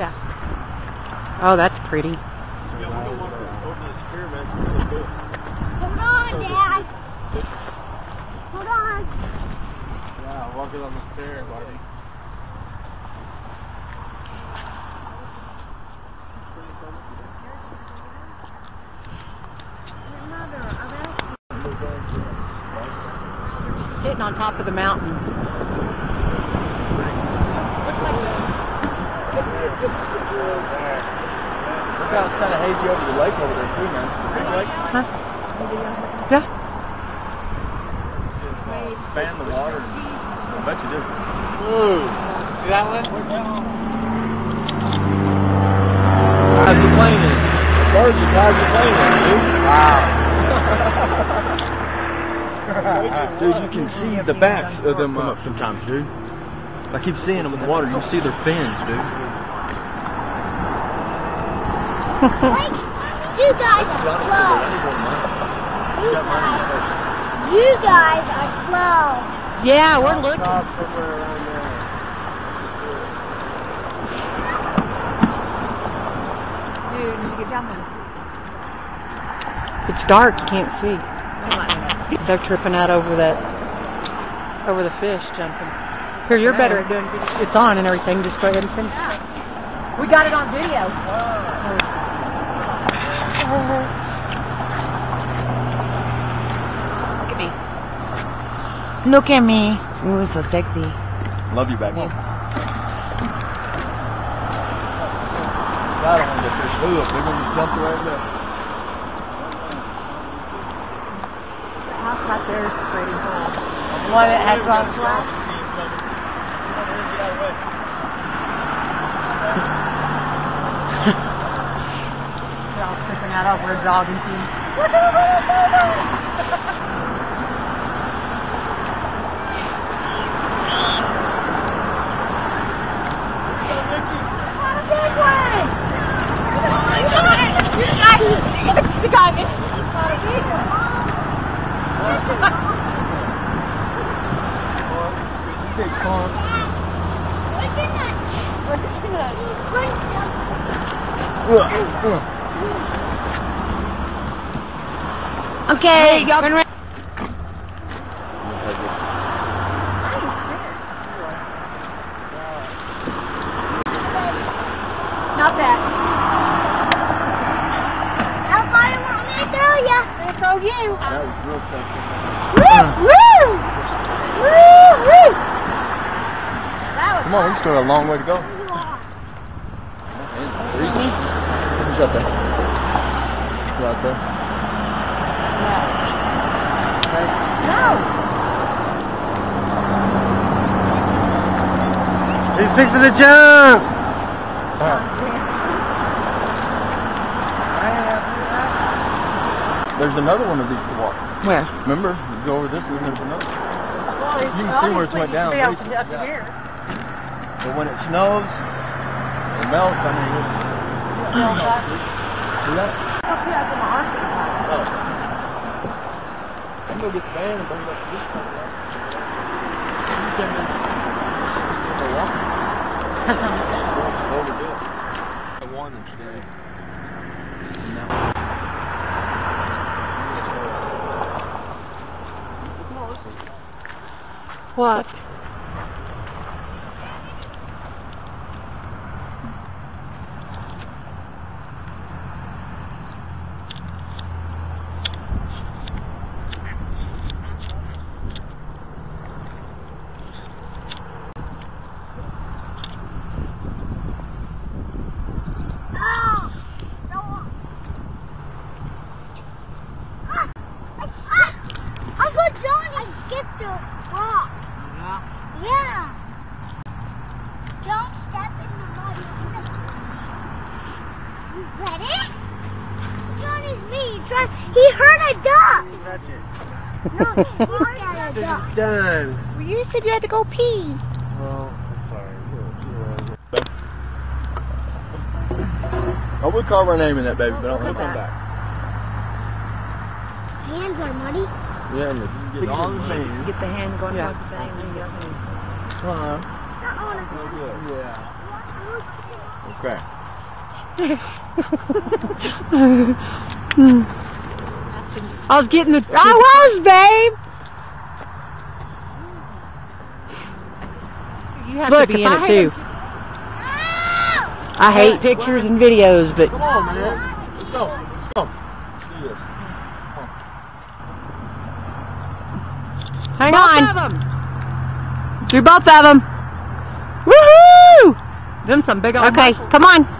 Oh, that's pretty. Yeah, we go walk this, over this pyramid. It's really cool. Hold on, Dad. Hold on. Yeah, walking on this stair, Marty. Sitting on top of the mountain. Look how it's kind of hazy over the lake over there too, man. Big lake. Huh? Yeah. Span the water. I bet you do. Ooh. See that one? How's the plane is? Birds is how's the plane is, dude. Wow. dude, you can see the backs of them up sometimes, dude. I keep seeing them in the water. You see their fins, dude. Wait, you guys are slow. You guys, you guys are slow. Yeah, we're looking. somewhere around there. It's dark. You can't see. They're tripping out over that, over the fish jumping. Here, you're better at doing. It's on and everything. Just go ahead and finish. We got it on video. Look at me. Look at me. Ooh, so sexy. Love you back home. God, I want to fish. Ooh, a big one just jumped right there. The house right there is pretty cool. The one that has rock flat. They're all tripping out over a dog and thing. You got it. Big pond. Okay, y'all been ready? Not that. Nobody want me to throw ya. I throw you. That was real sexy. Woo! Woo! Woo! Woo! Come on, we still got a long way to go. Easy. Who's out there? Who's out there? He's fixing the jump! There's another one of these to walk. Where? Remember? You go over this and then there's another. You can see where it's went down. Up up yeah. here. But when it snows, it melts. I mean, it's, see that? Up here, that's in the horses. Oh. I'm gonna get and bring it up this. Right? You. I wanted today. What? Oh! Uncle Jonny skipped the rock. Yeah. Don't step in the mud. You ready? Jonny's me. He tried- hurt a duck. No, he hurt at a duck. Done. Well, you said you had to go pee. Well, I'm sorry. I would carve our name in that baby, but I don't think come back. Hands are muddy. Yeah, and you get all the things. Get the hand going Yeah. across the thing. and Uh-huh. I Yeah. Okay. I was getting the. I was, babe. You have Look, to be in I it too. I hate pictures and videos, but Come on, man. Let's go. Let's go. Do this. hang Both on. of 'em. Do both of them. Them some big old Okay, come on.